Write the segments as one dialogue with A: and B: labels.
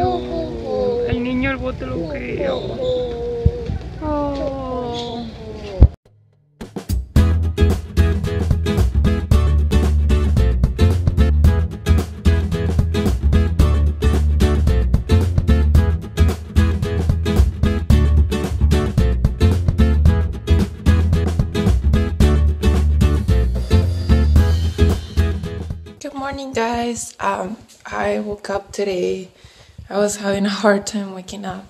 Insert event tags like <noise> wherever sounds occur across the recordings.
A: cute. El niño el bote lo creo. Oh. Good morning, guys. Um, I woke up today. I was having a hard time waking up,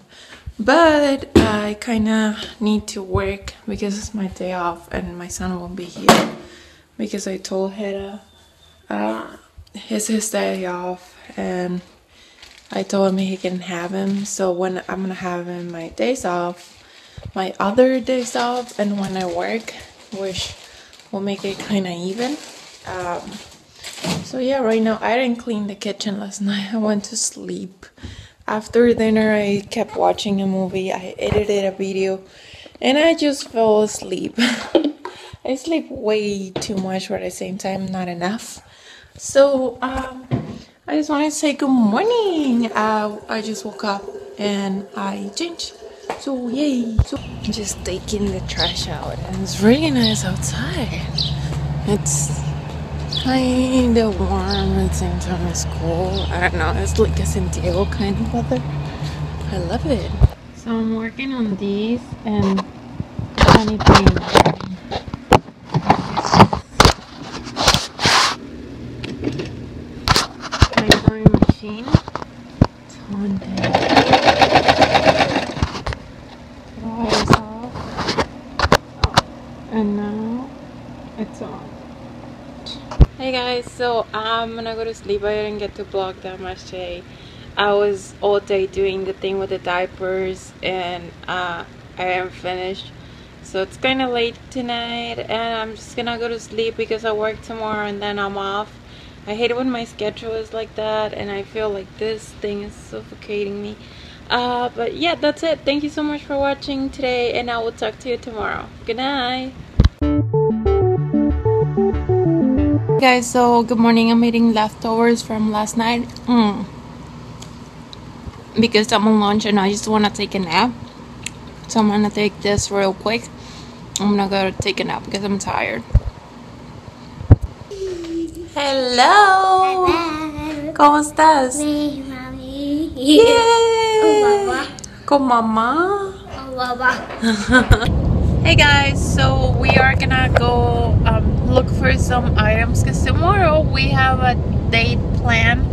A: but I kind of need to work because it's my day off and my son won't be here because I told Hera uh, it's his day off and I told him he can have him. So when I'm gonna have him my days off, my other days off, and when I work, which will make it kind of even. Um, so yeah, right now I didn't clean the kitchen last <laughs> night. I went to sleep. After dinner, I kept watching a movie. I edited a video, and I just fell asleep. <laughs> I sleep way too much, but at the same time, not enough. So um, I just want to say good morning. Uh, I just woke up and I changed. So yay! So just taking the trash out, and it's really nice outside. It's kind of warm at the same time it's cold. I don't know, it's like a San Diego kind of weather. I love it. So I'm working on these and funny thing. My sewing machine. It's haunted. Off. And now it's on. Hey guys, so I'm gonna go to sleep. I didn't get to vlog that much today. I was all day doing the thing with the diapers and uh, I am finished. So it's kind of late tonight and I'm just gonna go to sleep because I work tomorrow and then I'm off. I hate it when my schedule is like that and I feel like this thing is suffocating me. Uh, but yeah, that's it. Thank you so much for watching today and I will talk to you tomorrow. Good night. Guys so good morning. I'm eating leftovers from last night. Mm. because i'm on lunch and i just want to take a nap. So i'm gonna take this real quick. I'm gonna go take a nap because i'm tired. Hello. Cómo estás?
B: Sí, mami. Baba.
A: con mamá.
B: Oh, <laughs> baba.
A: Hey guys, so we are gonna go um, look for some items because tomorrow we have a date plan.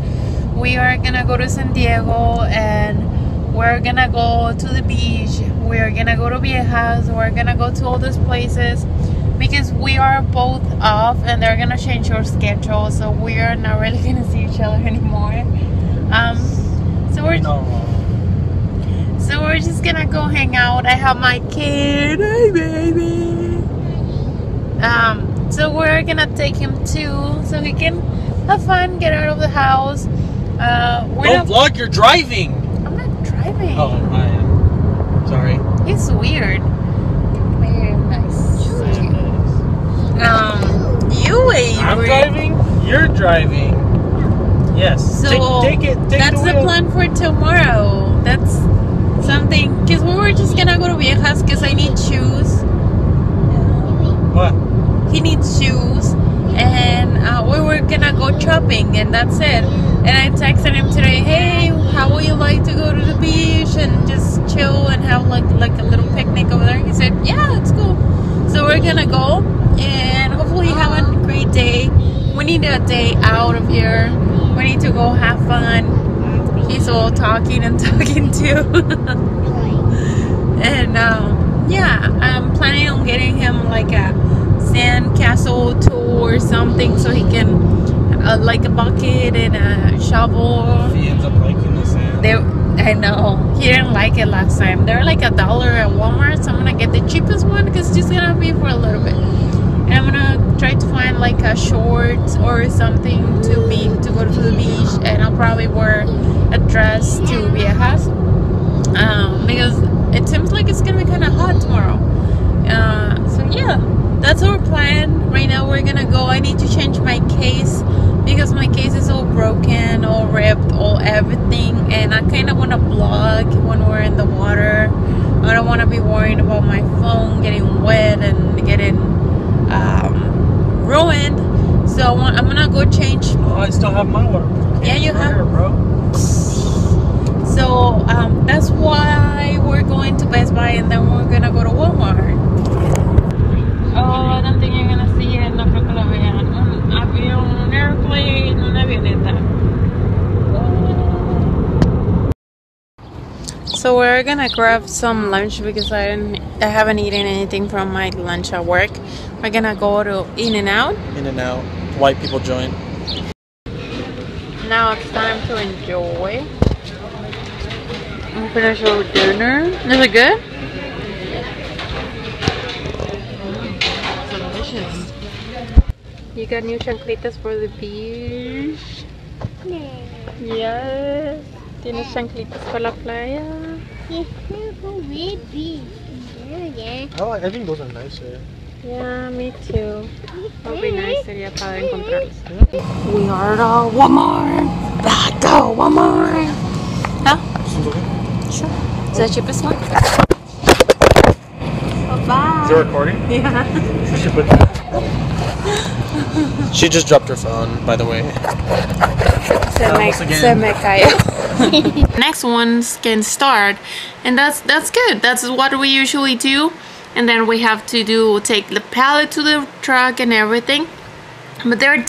A: We are gonna go to San Diego and we're gonna go to the beach. We're gonna go to Viejas. We're gonna go to all those places because we are both off and they're gonna change our schedule. So we are not really <laughs> gonna see each other anymore. Um, so we're so we're just gonna go hang out. I have my kid. <laughs> so we're gonna take him too, so he can have fun, get out of the house. Uh, we're
C: Don't
A: not.
C: vlog, you're driving.
A: I'm not driving.
C: Oh, I am. Sorry.
A: It's weird. Very nice. Um, you wave.
C: I'm driving, you're driving. Yes.
A: So
C: take, take it. Take
A: that's
C: the,
A: the plan for tomorrow. That's something. Cause we were just gonna go to Viejas, cause I need shoes.
C: What?
A: He needs shoes and uh, we were gonna go shopping and that's it. And i texted him today hey how would you like to go to the beach and just chill and have like like a little picnic over there? He said yeah it's cool. So we're gonna go and hopefully have a great day. We need a day out of here. We need to go have fun. He's all talking and <laughs> talking too. <laughs> And um, yeah, I'm planning on getting him like a sand castle tour or something so he can uh, like a bucket and a shovel.
C: He ends up liking the sand.
A: They, I know he didn't like it last time. They're like a dollar at Walmart, so I'm gonna get the cheapest one because it's just gonna be for a little bit. And I'm gonna try to find like a shorts or something to be to go to the beach, and I'll probably wear a dress to be Viejas um, because it seems like it's gonna be kind of hot tomorrow. Uh, so yeah, that's our plan. Right now we're gonna go. I need to change my case because my case is all broken, all ripped, all everything, and I kind of want to blog when we're in the water. I don't want to be worrying about my phone getting wet and getting um, ruined. So I'm gonna go change.
C: I still have my water.
A: Yeah, you
C: Right
A: have.
C: here, bro.
A: So um, that's why we're going to Best Buy and then we're gonna go to Walmart. Oh, I don't think you're gonna see it. No creo que lo vean. Un avión, un airplane, una avioneta. So we're gonna grab some lunch because I didn't, I haven't eaten anything from my lunch at work. We're gonna go to In and Out.
C: In and out. White people join.
A: Now it's time to enjoy. I'm gonna dinner. Is it good? Mm, delicious. You got new chanclitas for the beach. Yes. Tienes chanclitas para la playa.
C: Oh, I think those are nicer.
A: Yeah, me too. It'll be nice sería para encontrarlos. We are at Walmart. Let's go, Walmart. Huh? Sure. Is that cheapest one? Bye.
C: Is it recording? <laughs>
A: Yeah.
C: You should put She just dropped her phone, by the way.
A: Se me,
C: Vamos again.
A: se me. <laughs> Next ones can start, and that's that's good. That's what we usually do, and then we have to do take the pallet to the truck and everything. But they're